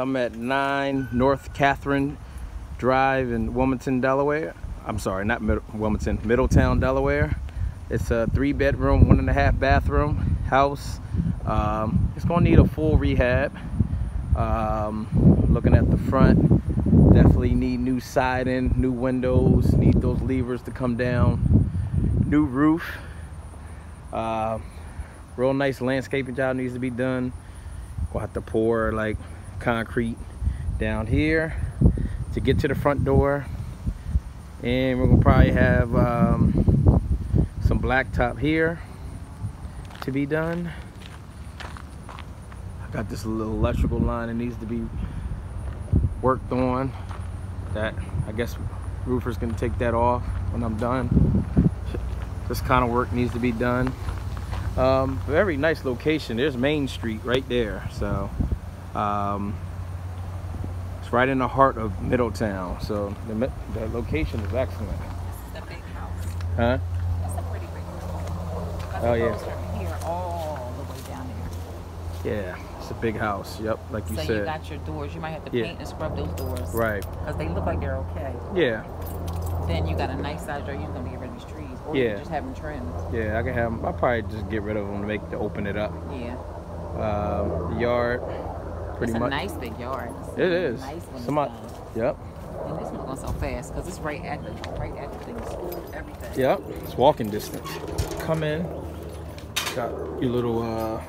I'm at 9 North Catherine Drive in Wilmington, Delaware. I'm sorry, not Mid Wilmington, Middletown, Delaware. It's a three bedroom, one and a half bathroom house. Um, it's gonna need a full rehab. Um, looking at the front, definitely need new siding, new windows, need those levers to come down, new roof. Uh, real nice landscaping job needs to be done. We'll have to pour like concrete down here to get to the front door. And we're gonna probably have um, some blacktop here to be done. I got this little electrical line that needs to be worked on. That I guess roofer's gonna take that off when I'm done. This kind of work needs to be done. Um, very nice location. There's Main Street right there. So um, it's right in the heart of Middletown. So the, the location is excellent. This is a big house. Huh? It's a pretty big house. Oh, yeah. From here all the way down there. Yeah, it's a big house. Yep, like you so said. you got your doors. You might have to Yeah. paint and scrub those doors. right. Because they look like they're okay. Yeah. Then you got a nice size door. You're going to get rid of these trees. Or Yeah. just have them trimmed. Yeah, I can have 'em- I'll probably just get rid of them to make to open it up. Yeah. Uh, the yard, pretty it's a much. nice big yard. It's It is. Nice when Some it's o- Yep. And this one's going so fast because it's right at the right at the thing, school, everything. Yep. It's walking distance. Come in. Got your little uh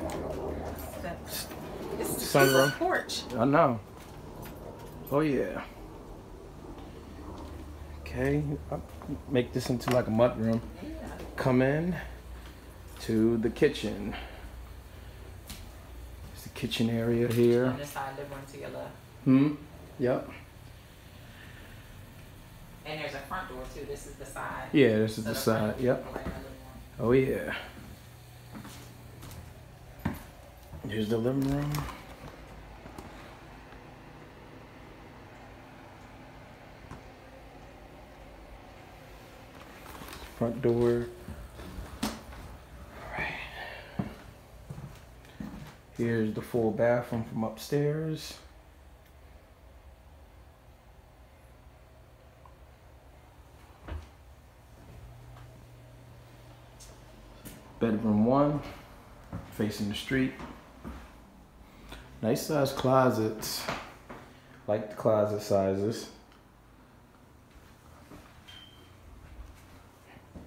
Sunroom. porch. I know. Oh yeah. Okay, I'll make this into like a mud room. Come in to the kitchen. The kitchen area here. On this side, living room to your left. Hmm. Yep. And there's a front door too. This is the side. Yeah, this is So the front side. Yep. is like a living room. Oh yeah. Here's the living room. Front door. Here's the full bathroom from upstairs. Bedroom one, facing the street. Nice size closets. Like the closet sizes.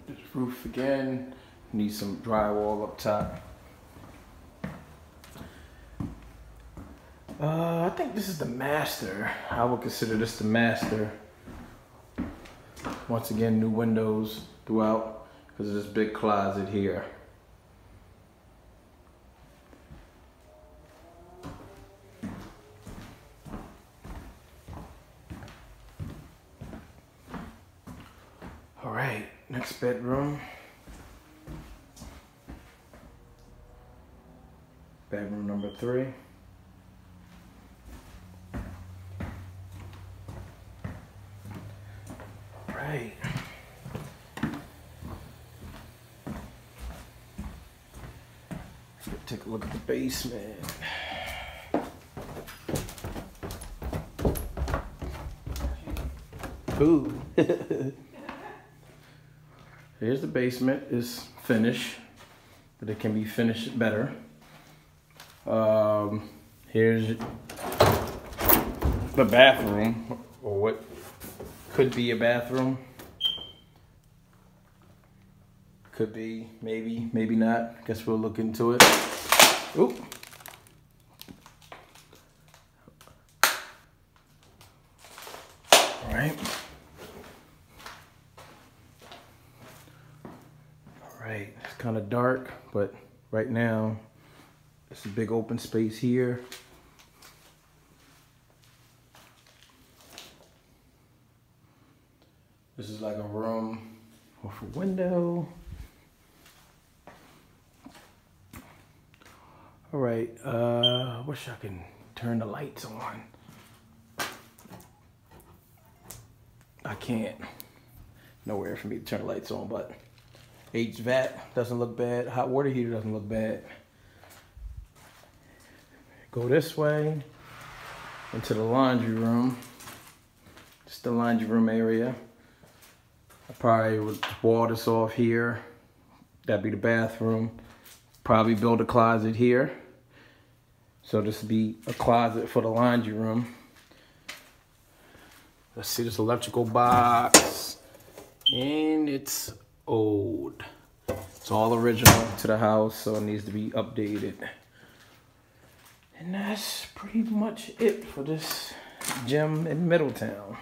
This roof again. Need some drywall up top. Uh, I think this is the master. I would consider this the master. Once again, new windows throughout because of this big closet here. All right, next bedroom. Bedroom number three. Right. Let's take a look at the basement. Ooh. Here's the basement is finished, but it can be finished better. Um, here's the bathroom, or what could be a bathroom. Could be, maybe, maybe not. Guess we'll look into it. Oop. All right. All right, it's kind of dark, but right now, it's a big open space here. This is like a room with a window. All right, uh, I wish I can turn the lights on. I can't. Nowhere for me to turn the lights on, but HVAC doesn't look bad. Hot water heater doesn't look bad. Go this way. into the laundry room. Just the laundry room area. Probably would wall this off here. That'd be the bathroom. Probably build a closet here. So this would be a closet for the laundry room. Let's see this electrical box. And it's old. It's all original to the house, so it needs to be updated. And that's pretty much it for this gym in Middletown.